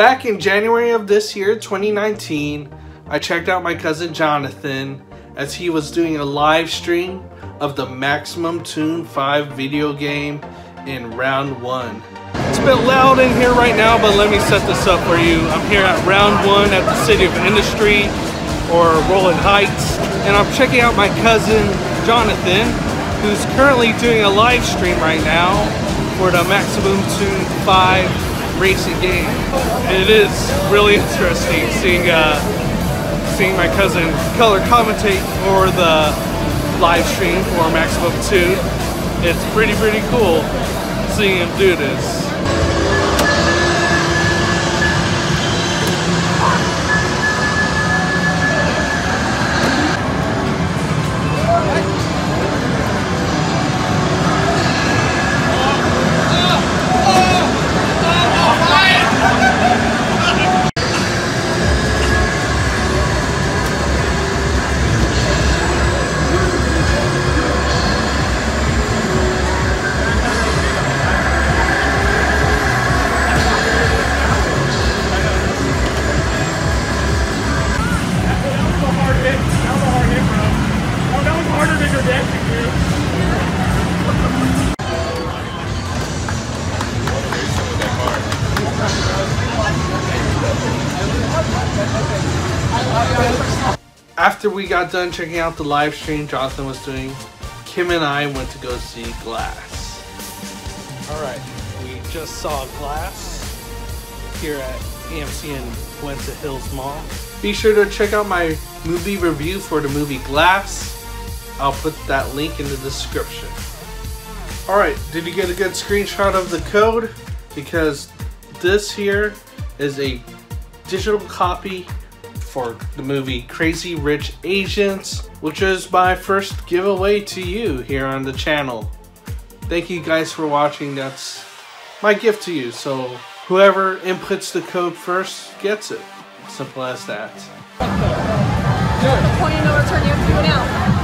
Back in January of this year, 2019, I checked out my cousin Jonathan as he was doing a live stream of the Maximum Tune 5 video game in round 1. It's a bit loud in here right now, but let me set this up for you. I'm here at round 1 at the City of Industry, or Rowland Heights, and I'm checking out my cousin Jonathan, who's currently doing a live stream right now for the Maximum Tune 5 racing game. It is really interesting seeing uh, seeing my cousin color commentate for the live stream for Maximum Tune. It's pretty pretty cool seeing him do this. After we got done checking out the live stream Jonathan was doing, Kim and I went to go see Glass. Alright, we just saw Glass here at AMC in Puente Hills Mall. Be sure to check out my movie review for the movie Glass. I'll put that link in the description. Alright, did you get a good screenshot of the code? Because this here is a digital copy for the movie Crazy Rich Asians, which is my first giveaway to you here on the channel. Thank you guys for watching. That's my gift to you. So whoever inputs the code first gets it. Simple as that. Point to now.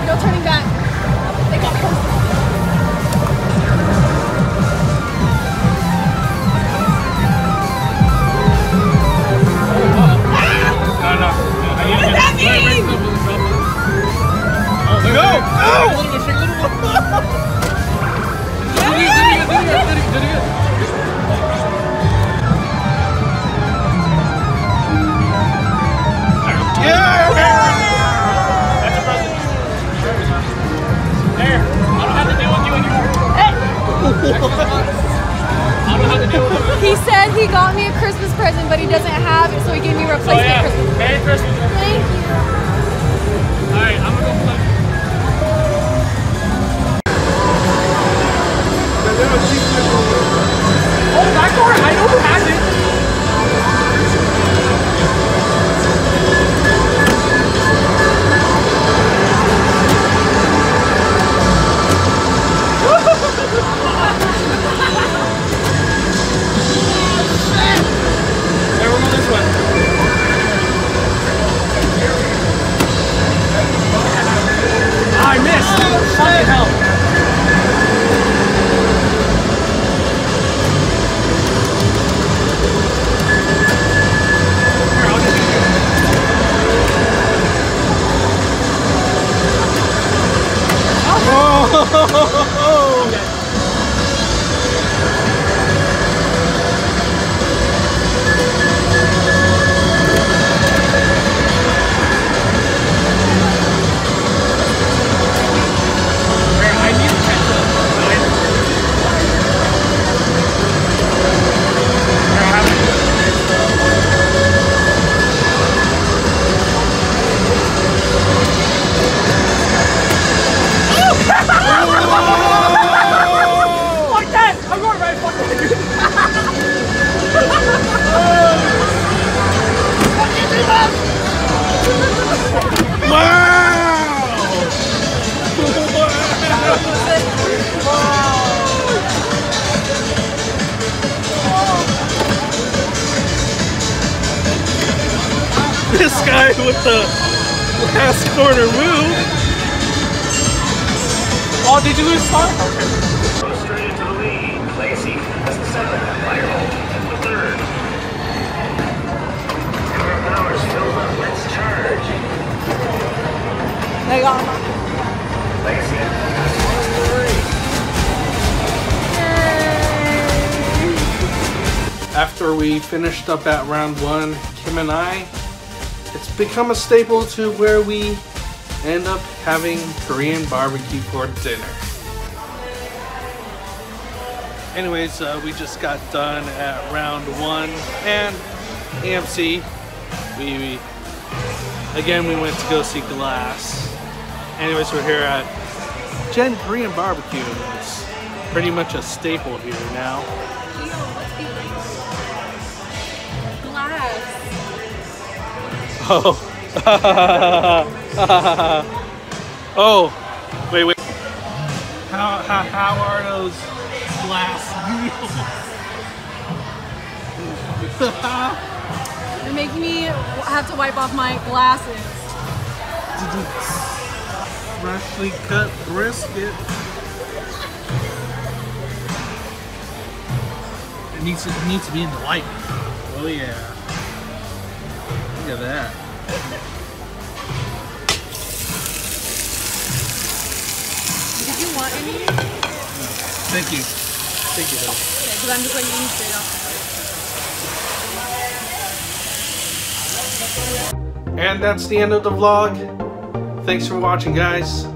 He said he got me a Christmas present, but he doesn't have it, so he gave me a oh, replacement Oh, yeah. Christmas. Merry Christmas. Thank you. Alright, I'm gonna go play. Oh, Here, oh, this guy with the last corner move. Oh, did you lose star? Okay. Straight into the lead. The second. Firehole the third. After we finished up at round one, Kim and I it's become a staple to where we end up having Korean barbecue for dinner. Anyways, uh, we just got done at round one and AMC. We, we again we went to go see Glass. Anyways, we're here at Gen Korean Barbecue. It's pretty much a staple here now. Glass. Oh. oh. Wait, wait. How, how, how are those glass You're making me have to wipe off my glasses. Freshly cut brisket. It needs to, it needs to be in the light. Oh yeah. Look at that. Did you want any? Thank you. Thank you. though. Because I'm just like eating straight off. And that's the end of the vlog. Thanks for watching, guys.